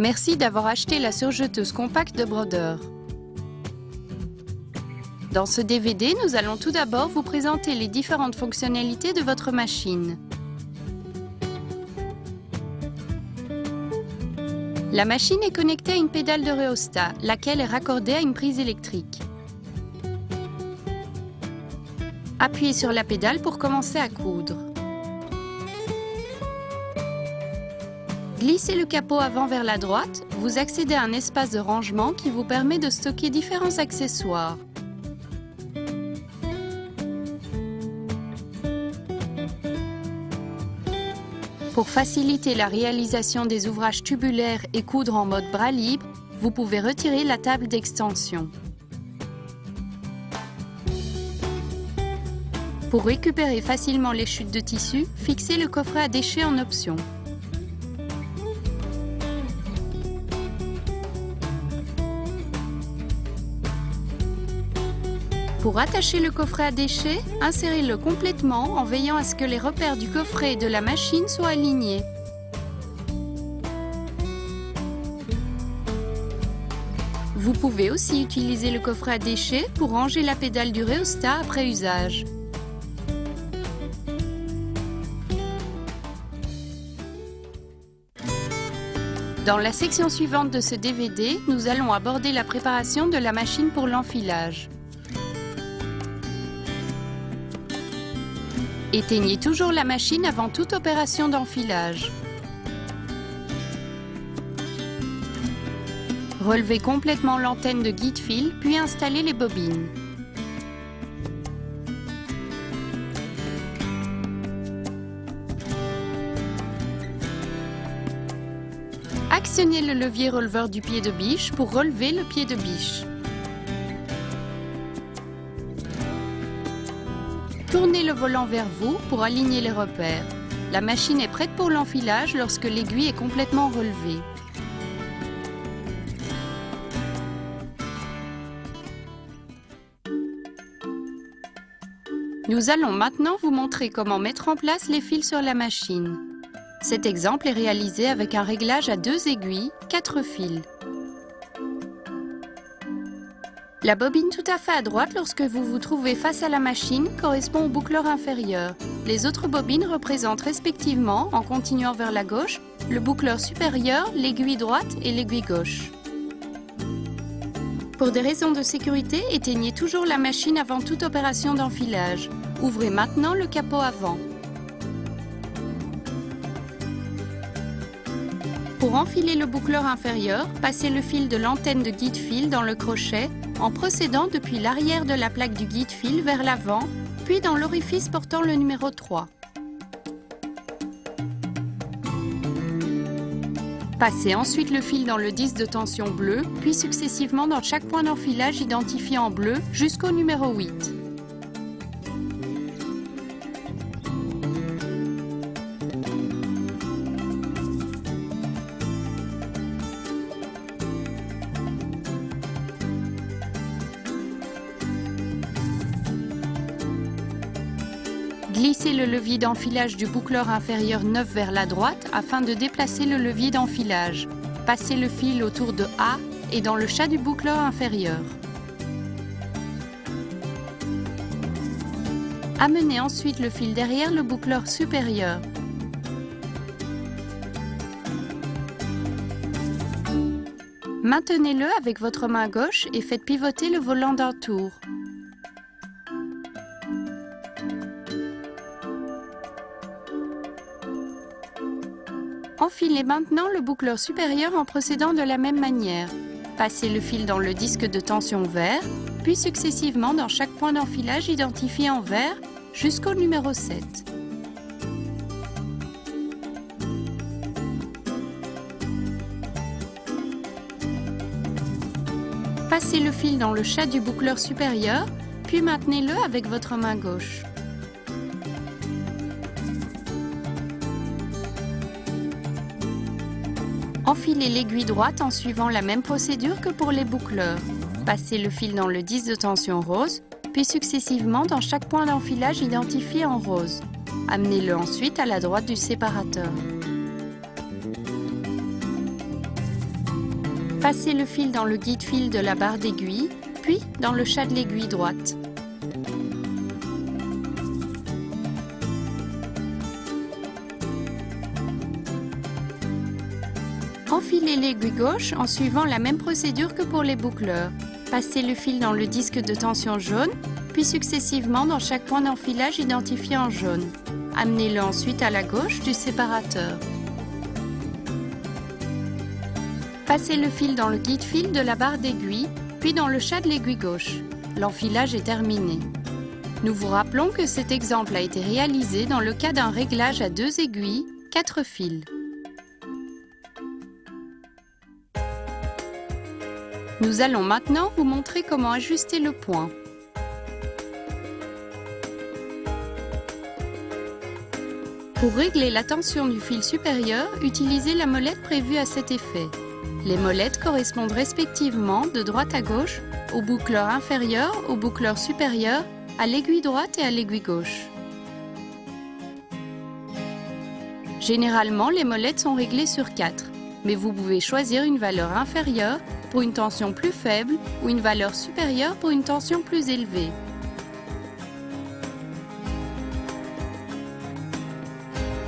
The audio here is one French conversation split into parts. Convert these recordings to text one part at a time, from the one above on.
Merci d'avoir acheté la surjeteuse compacte de Brodeur. Dans ce DVD, nous allons tout d'abord vous présenter les différentes fonctionnalités de votre machine. La machine est connectée à une pédale de rhéostat, laquelle est raccordée à une prise électrique. Appuyez sur la pédale pour commencer à coudre. Glissez le capot avant vers la droite, vous accédez à un espace de rangement qui vous permet de stocker différents accessoires. Pour faciliter la réalisation des ouvrages tubulaires et coudre en mode bras libre, vous pouvez retirer la table d'extension. Pour récupérer facilement les chutes de tissu, fixez le coffret à déchets en option. Pour attacher le coffret à déchets, insérez-le complètement en veillant à ce que les repères du coffret et de la machine soient alignés. Vous pouvez aussi utiliser le coffret à déchets pour ranger la pédale du rhéostat après usage. Dans la section suivante de ce DVD, nous allons aborder la préparation de la machine pour l'enfilage. Éteignez toujours la machine avant toute opération d'enfilage. Relevez complètement l'antenne de guide-fil, puis installez les bobines. Actionnez le levier releveur du pied de biche pour relever le pied de biche. Tournez le volant vers vous pour aligner les repères. La machine est prête pour l'enfilage lorsque l'aiguille est complètement relevée. Nous allons maintenant vous montrer comment mettre en place les fils sur la machine. Cet exemple est réalisé avec un réglage à deux aiguilles, quatre fils. La bobine tout à fait à droite lorsque vous vous trouvez face à la machine correspond au boucleur inférieur. Les autres bobines représentent respectivement, en continuant vers la gauche, le boucleur supérieur, l'aiguille droite et l'aiguille gauche. Pour des raisons de sécurité, éteignez toujours la machine avant toute opération d'enfilage. Ouvrez maintenant le capot avant. Pour enfiler le boucleur inférieur, passez le fil de l'antenne de guide-fil dans le crochet en procédant depuis l'arrière de la plaque du guide-fil vers l'avant, puis dans l'orifice portant le numéro 3. Passez ensuite le fil dans le disque de tension bleu, puis successivement dans chaque point d'enfilage identifié en bleu jusqu'au numéro 8. Levier d'enfilage du boucleur inférieur 9 vers la droite afin de déplacer le levier d'enfilage. Passez le fil autour de A et dans le chat du boucleur inférieur. Amenez ensuite le fil derrière le boucleur supérieur. Maintenez-le avec votre main gauche et faites pivoter le volant d'un tour. Enfilez maintenant le boucleur supérieur en procédant de la même manière. Passez le fil dans le disque de tension vert, puis successivement dans chaque point d'enfilage identifié en vert jusqu'au numéro 7. Passez le fil dans le chat du boucleur supérieur, puis maintenez-le avec votre main gauche. Enfilez l'aiguille droite en suivant la même procédure que pour les boucleurs. Passez le fil dans le disque de tension rose, puis successivement dans chaque point d'enfilage identifié en rose. Amenez-le ensuite à la droite du séparateur. Passez le fil dans le guide-fil de la barre d'aiguille, puis dans le chat de l'aiguille droite. Enfilez l'aiguille gauche en suivant la même procédure que pour les boucleurs. Passez le fil dans le disque de tension jaune, puis successivement dans chaque point d'enfilage identifié en jaune. Amenez-le ensuite à la gauche du séparateur. Passez le fil dans le guide-fil de la barre d'aiguille, puis dans le chat de l'aiguille gauche. L'enfilage est terminé. Nous vous rappelons que cet exemple a été réalisé dans le cas d'un réglage à deux aiguilles, quatre fils. Nous allons maintenant vous montrer comment ajuster le point. Pour régler la tension du fil supérieur, utilisez la molette prévue à cet effet. Les molettes correspondent respectivement de droite à gauche, au boucleur inférieur, au boucleur supérieur, à l'aiguille droite et à l'aiguille gauche. Généralement, les molettes sont réglées sur 4, mais vous pouvez choisir une valeur inférieure pour une tension plus faible ou une valeur supérieure pour une tension plus élevée.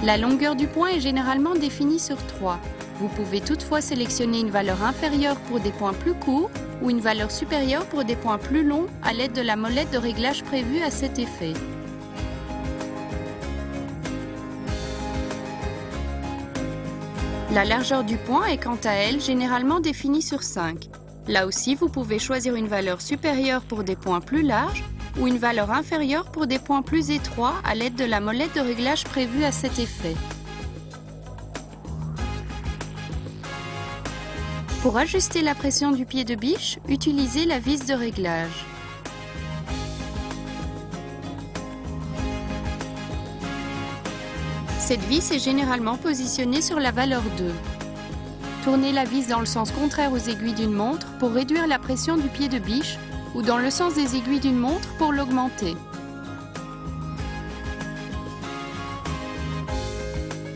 La longueur du point est généralement définie sur 3. Vous pouvez toutefois sélectionner une valeur inférieure pour des points plus courts ou une valeur supérieure pour des points plus longs à l'aide de la molette de réglage prévue à cet effet. La largeur du point est quant à elle généralement définie sur 5. Là aussi, vous pouvez choisir une valeur supérieure pour des points plus larges ou une valeur inférieure pour des points plus étroits à l'aide de la molette de réglage prévue à cet effet. Pour ajuster la pression du pied de biche, utilisez la vis de réglage. Cette vis est généralement positionnée sur la valeur 2. Tournez la vis dans le sens contraire aux aiguilles d'une montre pour réduire la pression du pied de biche ou dans le sens des aiguilles d'une montre pour l'augmenter.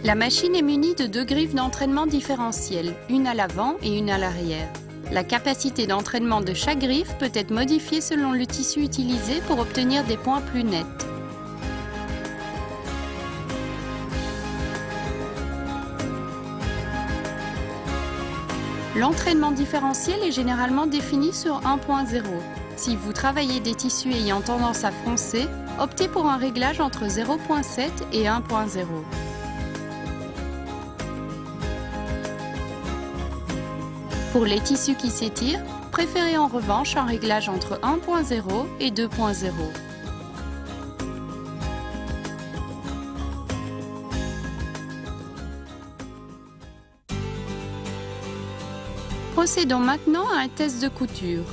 La machine est munie de deux griffes d'entraînement différentielles, une à l'avant et une à l'arrière. La capacité d'entraînement de chaque griffe peut être modifiée selon le tissu utilisé pour obtenir des points plus nets. L'entraînement différentiel est généralement défini sur 1.0. Si vous travaillez des tissus ayant tendance à froncer, optez pour un réglage entre 0.7 et 1.0. Pour les tissus qui s'étirent, préférez en revanche un réglage entre 1.0 et 2.0. Procédons maintenant à un test de couture.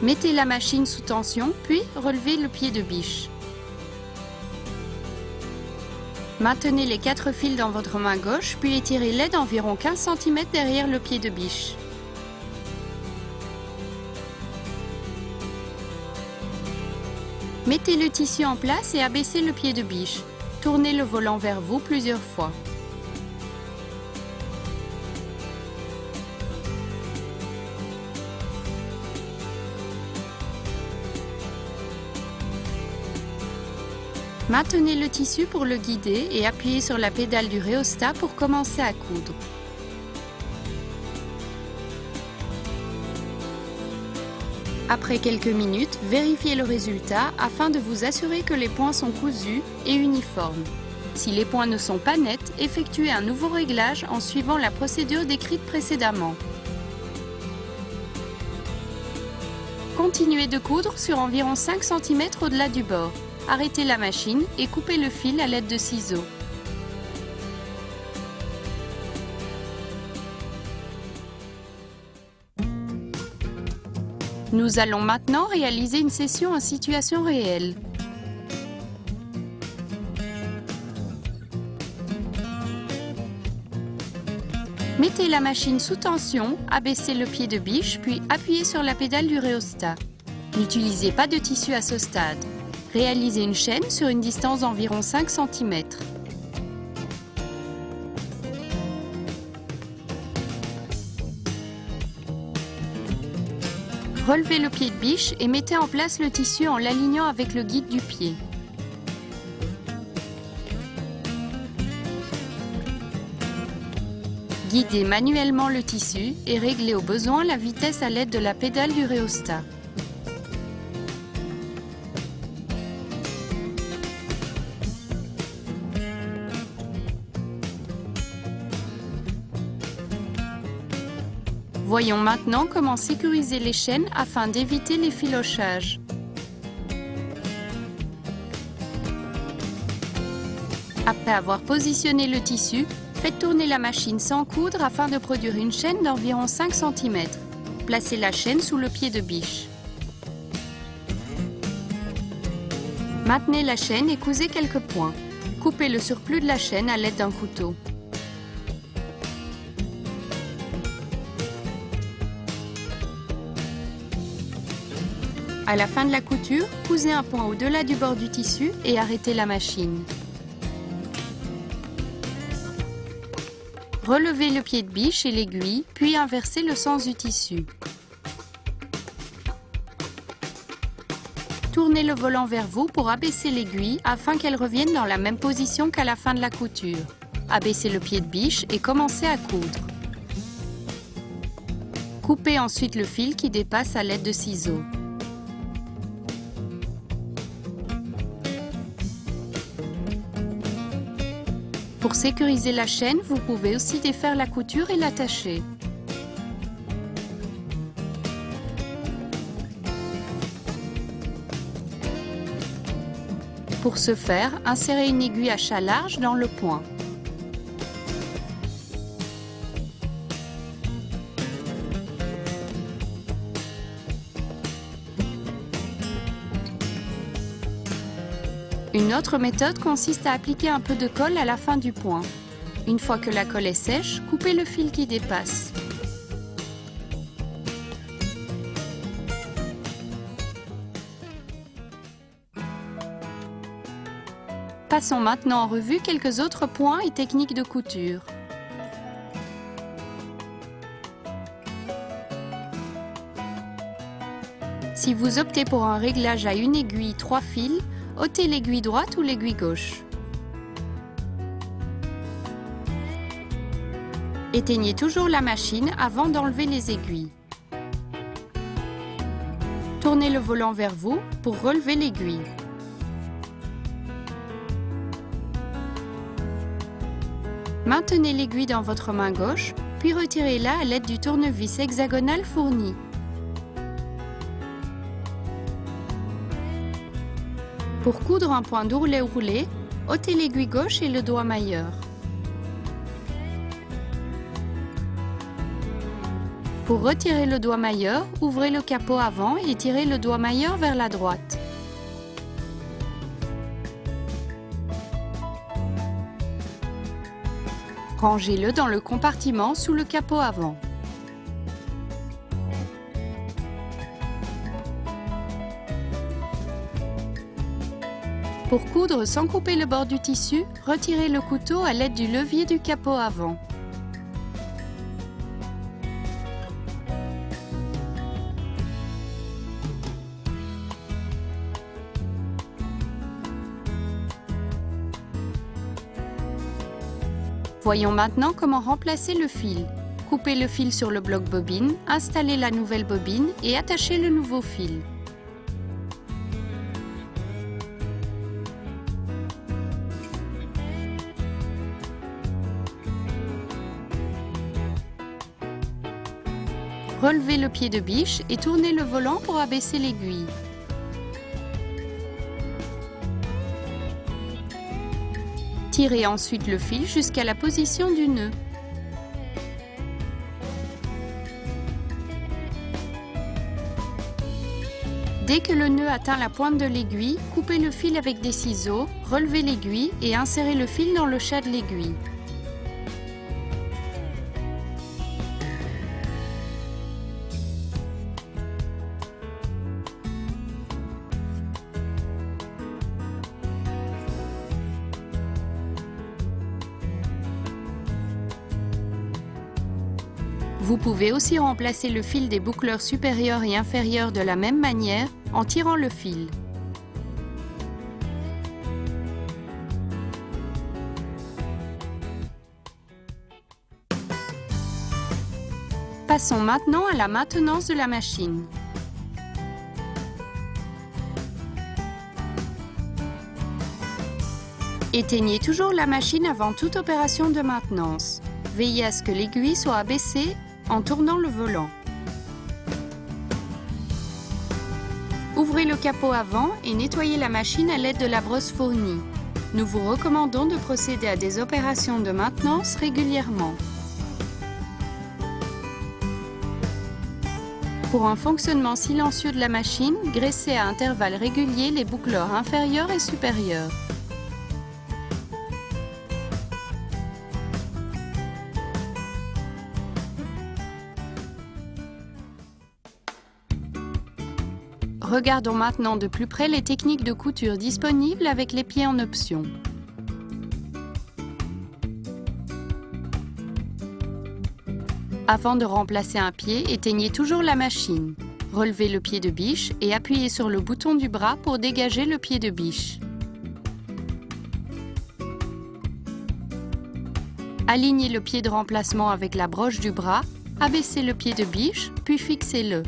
Mettez la machine sous tension, puis relevez le pied de biche. Maintenez les quatre fils dans votre main gauche, puis étirez-les d'environ 15 cm derrière le pied de biche. Mettez le tissu en place et abaissez le pied de biche. Tournez le volant vers vous plusieurs fois. Maintenez le tissu pour le guider et appuyez sur la pédale du rhéostat pour commencer à coudre. Après quelques minutes, vérifiez le résultat afin de vous assurer que les points sont cousus et uniformes. Si les points ne sont pas nets, effectuez un nouveau réglage en suivant la procédure décrite précédemment. Continuez de coudre sur environ 5 cm au-delà du bord. Arrêtez la machine et coupez le fil à l'aide de ciseaux. Nous allons maintenant réaliser une session en situation réelle. Mettez la machine sous tension, abaissez le pied de biche, puis appuyez sur la pédale du rhéostat. N'utilisez pas de tissu à ce stade. Réalisez une chaîne sur une distance d'environ 5 cm. Relevez le pied de biche et mettez en place le tissu en l'alignant avec le guide du pied. Guidez manuellement le tissu et réglez au besoin la vitesse à l'aide de la pédale du rhéostat. Voyons maintenant comment sécuriser les chaînes afin d'éviter les filochages. Après avoir positionné le tissu, faites tourner la machine sans coudre afin de produire une chaîne d'environ 5 cm. Placez la chaîne sous le pied de biche. Maintenez la chaîne et cousez quelques points. Coupez le surplus de la chaîne à l'aide d'un couteau. À la fin de la couture, cousez un point au-delà du bord du tissu et arrêtez la machine. Relevez le pied de biche et l'aiguille, puis inversez le sens du tissu. Tournez le volant vers vous pour abaisser l'aiguille afin qu'elle revienne dans la même position qu'à la fin de la couture. Abaissez le pied de biche et commencez à coudre. Coupez ensuite le fil qui dépasse à l'aide de ciseaux. Sécuriser la chaîne, vous pouvez aussi défaire la couture et l'attacher. Pour ce faire, insérez une aiguille à chat large dans le point. Une autre méthode consiste à appliquer un peu de colle à la fin du point. Une fois que la colle est sèche, coupez le fil qui dépasse. Passons maintenant en revue quelques autres points et techniques de couture. Si vous optez pour un réglage à une aiguille, trois fils, ôtez l'aiguille droite ou l'aiguille gauche. Éteignez toujours la machine avant d'enlever les aiguilles. Tournez le volant vers vous pour relever l'aiguille. Maintenez l'aiguille dans votre main gauche, puis retirez-la à l'aide du tournevis hexagonal fourni. Pour coudre un point d'ourlet roulé, ôtez l'aiguille gauche et le doigt mailleur. Pour retirer le doigt mailleur, ouvrez le capot avant et tirez le doigt mailleur vers la droite. Rangez-le dans le compartiment sous le capot avant. Pour coudre sans couper le bord du tissu, retirez le couteau à l'aide du levier du capot avant. Voyons maintenant comment remplacer le fil. Coupez le fil sur le bloc bobine, installez la nouvelle bobine et attachez le nouveau fil. Relevez le pied de biche et tournez le volant pour abaisser l'aiguille. Tirez ensuite le fil jusqu'à la position du nœud. Dès que le nœud atteint la pointe de l'aiguille, coupez le fil avec des ciseaux, relevez l'aiguille et insérez le fil dans le chat de l'aiguille. Vous pouvez aussi remplacer le fil des boucleurs supérieurs et inférieurs de la même manière en tirant le fil. Passons maintenant à la maintenance de la machine. Éteignez toujours la machine avant toute opération de maintenance. Veillez à ce que l'aiguille soit abaissée en tournant le volant. Ouvrez le capot avant et nettoyez la machine à l'aide de la brosse fournie. Nous vous recommandons de procéder à des opérations de maintenance régulièrement. Pour un fonctionnement silencieux de la machine, graissez à intervalles réguliers les boucleurs inférieurs et supérieurs. Regardons maintenant de plus près les techniques de couture disponibles avec les pieds en option. Avant de remplacer un pied, éteignez toujours la machine. Relevez le pied de biche et appuyez sur le bouton du bras pour dégager le pied de biche. Alignez le pied de remplacement avec la broche du bras, abaissez le pied de biche, puis fixez-le.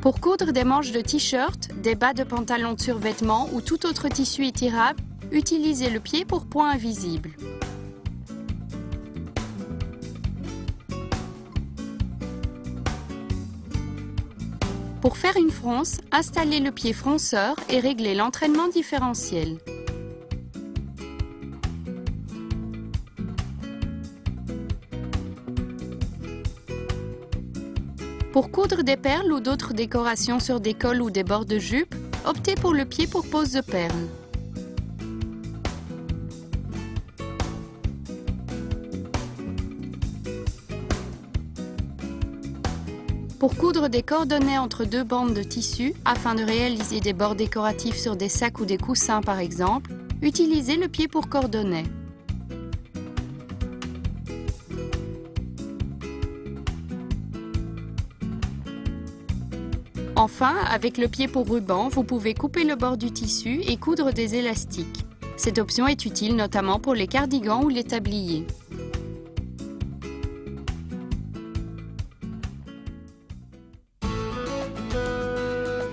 Pour coudre des manches de t-shirt, des bas de pantalon de survêtement ou tout autre tissu étirable, utilisez le pied pour point invisible. Pour faire une fronce, installez le pied fronceur et réglez l'entraînement différentiel. Pour coudre des perles ou d'autres décorations sur des cols ou des bords de jupe, optez pour le pied pour pose de perles. Pour coudre des cordonnets entre deux bandes de tissu, afin de réaliser des bords décoratifs sur des sacs ou des coussins par exemple, utilisez le pied pour cordonnet. Enfin, avec le pied pour ruban, vous pouvez couper le bord du tissu et coudre des élastiques. Cette option est utile notamment pour les cardigans ou les tabliers.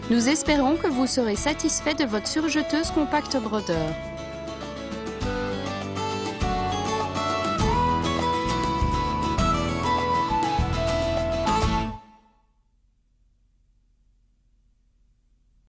Nous espérons que vous serez satisfait de votre surjeteuse compacte brodeur.